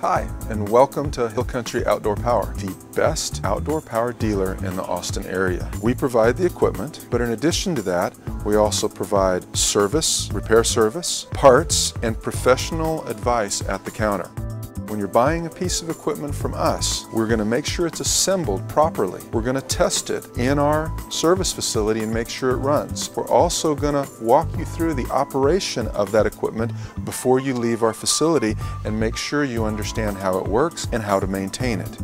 Hi, and welcome to Hill Country Outdoor Power, the best outdoor power dealer in the Austin area. We provide the equipment, but in addition to that, we also provide service, repair service, parts, and professional advice at the counter. When you're buying a piece of equipment from us, we're going to make sure it's assembled properly. We're going to test it in our service facility and make sure it runs. We're also going to walk you through the operation of that equipment before you leave our facility and make sure you understand how it works and how to maintain it.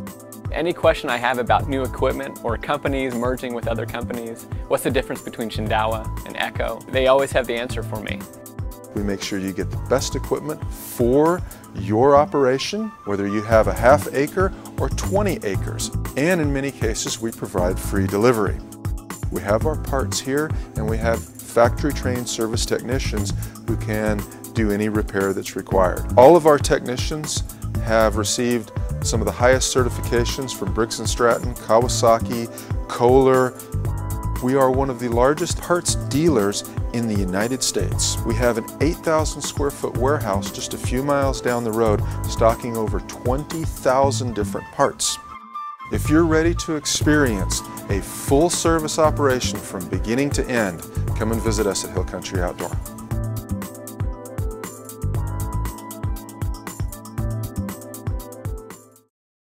Any question I have about new equipment or companies merging with other companies, what's the difference between Shindaiwa and Echo, they always have the answer for me. We make sure you get the best equipment for your operation, whether you have a half acre or 20 acres. And in many cases, we provide free delivery. We have our parts here and we have factory trained service technicians who can do any repair that's required. All of our technicians have received some of the highest certifications from Briggs & Stratton, Kawasaki, Kohler, we are one of the largest parts dealers in the United States. We have an 8,000 square foot warehouse just a few miles down the road stocking over 20,000 different parts. If you're ready to experience a full service operation from beginning to end, come and visit us at Hill Country Outdoor.